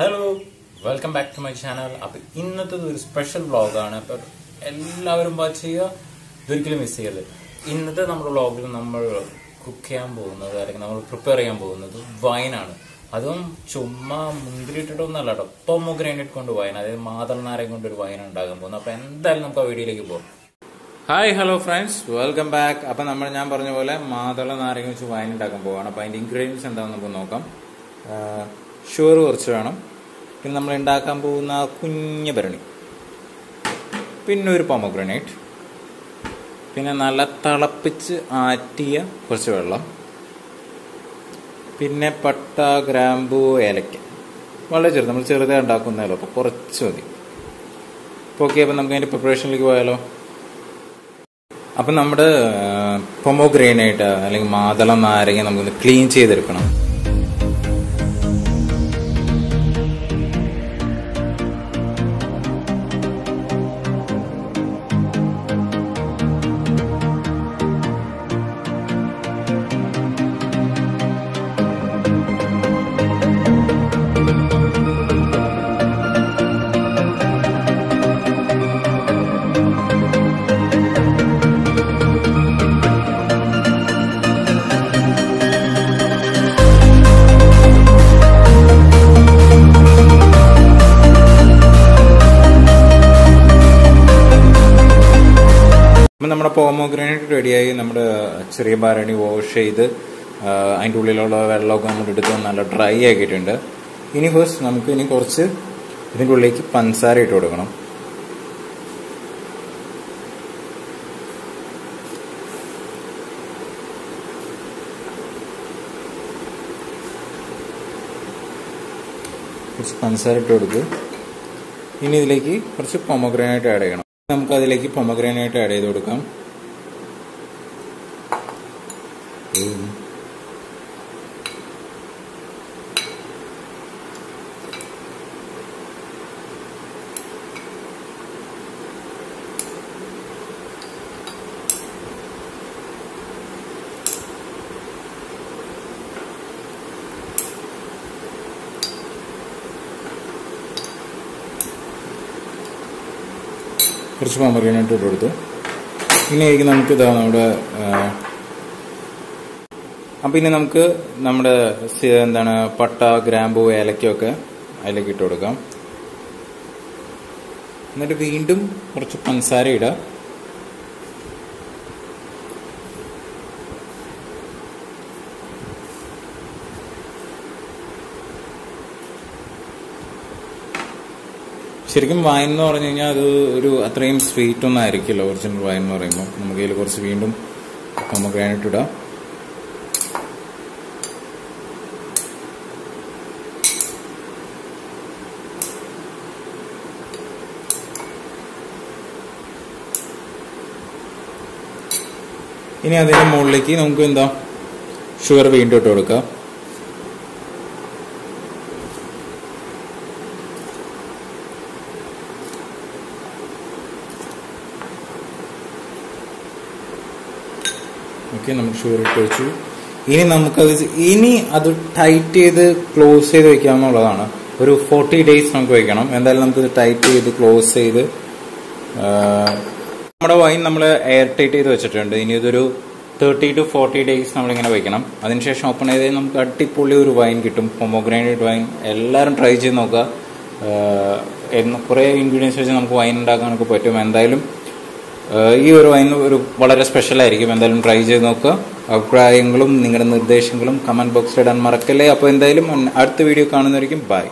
Hello welcome back to my channel അപ്പൊ ഇന്നത്തെ ഒരു സ്പെഷ്യൽ വ്ളോഗാണ് അപ്പൊ എല്ലാവരും വാച്ച് ചെയ്യുക. ഇതൊരിക്കലും മിസ് ചെയ്യരുത്. ഇന്നത്തെ നമ്മുടെ വ്ളോഗിൽ നമ്മൾ കുക്ക് ചെയ്യാൻ പോകുന്നത് അല്ലെങ്കിൽ നമ്മൾ പ്രിപ്പയർ ചെയ്യാൻ പോകുന്നത് വൈനാണ് അതും ചുമ്മാ മുന്തിരിട്ടിട്ടൊന്നല്ല കേട്ടോ. പൊമോഗ്രാനൈറ്റ് കൊണ്ട് വൈൻ അതായത് മാതളനാരയും കൊണ്ട് ഒരു വൈൻ ഉണ്ടാകാൻ പോകുന്നത് അപ്പൊ എന്തായാലും നമുക്ക് ആ വീഡിയോയിലേക്ക് പോകാം hi hello friends welcome back അപ്പൊ നമ്മൾ ഞാൻ പറഞ്ഞ പോലെ മാതള നാരങ്ങ വെച്ച് വൈൻ ഉണ്ടാക്കാൻ പോവാണ്. അപ്പൊ അതിന്റെ ഇൻഗ്രീഡിയൻസ് എന്താണെന്ന് നമുക്ക് നോക്കാം. ഷുഗർ കുറച്ച് വേണം. പിന്നെ നമ്മൾ ഉണ്ടാക്കാൻ പോകുന്ന കുഞ്ഞ ഭരണി. പിന്നെ ഒരു പൊമഗ്രനേറ്റ് പിന്നെ നല്ല തിളപ്പിച്ച് ആറ്റിയ കുറച്ച് വെള്ളം. പിന്നെ പട്ട ഗ്രാമ്പു ഏലക്ക. വളരെ ചെറുത്. നമ്മൾ ചെറുതായി ഉണ്ടാക്കുന്നതല്ലോ. അപ്പോൾ കുറച്ച് മതി. അപ്പോൾ ഓക്കെ അപ്പം നമുക്ക് അതിന്റെ പ്രിപ്പറേഷനിലേക്ക് പോയാലോ? അപ്പം നമ്മുടെ പൊമോഗ്രെയിനായിട്ട് അല്ലെങ്കിൽ മാതളം നാരങ്ങ നമുക്കൊന്ന് ക്ലീൻ ചെയ്തെടുക്കണം. അപ്പം നമ്മുടെ പോമോഗ്രാനൈറ്റ് റെഡിയായി നമ്മൾ ചെറിയ ബാരണി വാഷ് ചെയ്ത് അതിന്റെ ഉള്ളിലുള്ള വെള്ളമൊക്കെ നമ്മൾ എടുത്ത് നല്ല ഡ്രൈ ആക്കിയിട്ടുണ്ട്. ഇനി ഫസ്റ്റ് നമുക്ക് ഇനി കുറച്ച് ഇതിന്റെ ഉള്ളിലേക്ക് പഞ്ചസാര ഇട്ട് കൊടുക്കണം. കുറച്ച് പഞ്ചസാര ഇട്ട് കൊടുക്കുക ഇനി ഇതിലേക്ക് കുറച്ച് പൊമോഗ്രാനൈറ്റ് ആഡ് ചെയ്യണം. നമുക്ക് അതിലേക്ക് ആഡ് ചെയ്ത് കൊടുക്കാം. കുറച്ച് പൊമഗ്രാനൈറ്റ് ഇട്ട് കൊടുത്തു ഇനി ആയിരിക്കും നമുക്ക് ഇതാ നമ്മുടെ അപ്പം ഇനി നമുക്ക് നമ്മുടെ എന്താണ് പട്ട ഗ്രാമ്പു ഏലക്കൊക്കെ അതിലേക്ക് ഇട്ട് കൊടുക്കാം. എന്നിട്ട് വീണ്ടും കുറച്ച് പഞ്ചസാര ഇടുക. ശരിക്കും വൈൻ എന്ന് പറഞ്ഞു കഴിഞ്ഞാൽ അത് ഒരു അത്രയും സ്വീറ്റ് ഒന്നും ആയിരിക്കില്ല. ഒറിജിനൽ വൈൻ എന്ന് പറയുമ്പോൾ നമുക്ക് ഇതിൽ കുറച്ച് വീണ്ടും നമുക്ക് ഇടാം. ഇനി അതിന്റെ മുകളിലേക്ക് നമുക്ക് എന്താ? ഷുഗർ വീണ്ടും ഇട്ട് കൊടുക്കാം. ഓക്കെ നമുക്ക് ഷുഗർ ഇട്ട് വെച്ചു. ഇനി നമുക്കത് ഇനി അത് ടൈറ്റ് ചെയ്ത് ക്ലോസ് ചെയ്ത് വെക്കാമെന്നുള്ളതാണ്. ഒരു ഫോർട്ടി ഡേയ്സ് നമുക്ക് വെക്കണം. എന്തായാലും നമുക്ക് ടൈറ്റ് ചെയ്ത് ക്ലോസ് ചെയ്ത് നമ്മുടെ വൈൻ നമ്മൾ എയർ ടൈറ്റ് ചെയ്ത് വെച്ചിട്ടുണ്ട്. ഇനി ഇതൊരു തേർട്ടി ടു ഫോർട്ടി ഡേയ്സ് നമ്മളിങ്ങനെ വെക്കണം. അതിനുശേഷം ഓപ്പൺ ചെയ്ത് നമുക്ക് അടിപൊളി ഒരു വൈൻ കിട്ടും. Pomegranate wine. എല്ലാവരും ട്രൈ ചെയ്ത് നോക്കുക. കുറേ ഇൻഗ്രീഡിയൻസ് വെച്ച് നമുക്ക് വൈൻ ഉണ്ടാക്കാനൊക്കെ പറ്റും. എന്തായാലും ഈ ഒരു വൈൻ ഒരു വളരെ സ്പെഷ്യൽ ആയിരിക്കും. എന്തായാലും ട്രൈ ചെയ്ത് നോക്കുക. അഭിപ്രായങ്ങളും നിങ്ങളുടെ നിർദ്ദേശങ്ങളും കമന്റ് ബോക്സിൽ ഇടാൻ മറക്കല്ലേ. അപ്പോൾ എന്തായാലും അടുത്ത വീഡിയോ കാണുന്നതായിരിക്കും ബൈ